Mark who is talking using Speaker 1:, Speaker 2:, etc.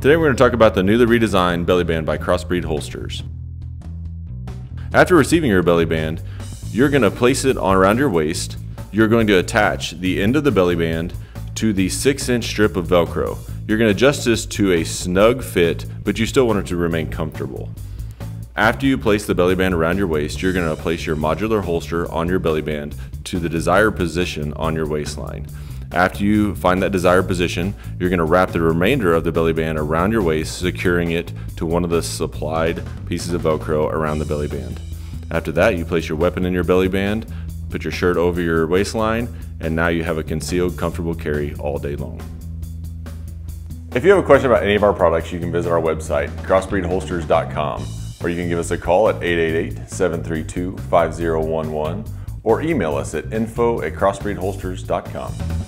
Speaker 1: Today we're going to talk about the newly redesigned belly band by Crossbreed Holsters. After receiving your belly band, you're going to place it on around your waist. You're going to attach the end of the belly band to the 6 inch strip of Velcro. You're going to adjust this to a snug fit, but you still want it to remain comfortable. After you place the belly band around your waist, you're going to place your modular holster on your belly band to the desired position on your waistline. After you find that desired position, you're going to wrap the remainder of the belly band around your waist, securing it to one of the supplied pieces of Velcro around the belly band. After that, you place your weapon in your belly band, put your shirt over your waistline, and now you have a concealed, comfortable carry all day long. If you have a question about any of our products, you can visit our website, crossbreedholsters.com, or you can give us a call at 888-732-5011 or email us at info at crossbreedholsters.com.